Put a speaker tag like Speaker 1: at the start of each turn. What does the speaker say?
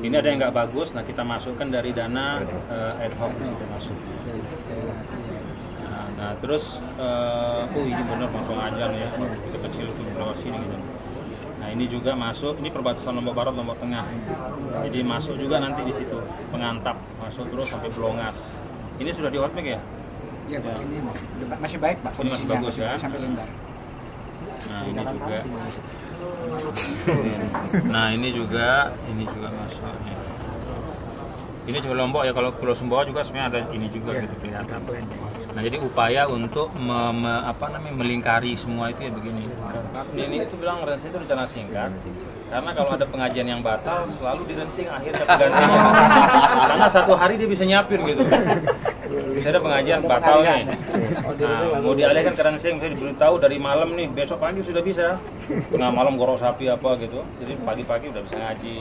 Speaker 1: Ini ada yang nggak bagus, nah kita masukkan dari dana eh, ad hoc di situ masuk. Nah, nah, terus eh, oh ini benar mau pengajar ya, kita kecil itu lewat sini gitu. Nah ini juga masuk, ini perbatasan Lombok Barat Lombok Tengah. Jadi masuk juga nanti di situ pengantap masuk terus sampai Belongas. Ini sudah di hotmix ya?
Speaker 2: Iya, Pak. Ini masih baik, Pak.
Speaker 1: Ini masih bagus ya?
Speaker 2: Sampai lembar.
Speaker 1: Nah ini juga. Nah ini juga, ini juga masuk. ya. Ini juga Lombok ya kalau Pulau Sumbawa juga sebenarnya ada ini juga
Speaker 2: Iya,
Speaker 1: gitu kelihatan. Nah jadi upaya untuk me- me- apa namanya melingkari semua itu ya begini. Ini itu bilang rensing itu rencana singkat. Karena kalau ada pengajian yang batal selalu di rensing akhir satu gantinya. Karena satu hari dia bisa nyapir gitu. Bisa ada pengajian batal nih. Nah, mau dialihkan ke rensing, saya diberitahu dari malam nih, besok pagi sudah bisa. Tengah malam gorok sapi apa gitu. Jadi pagi-pagi udah bisa ngaji.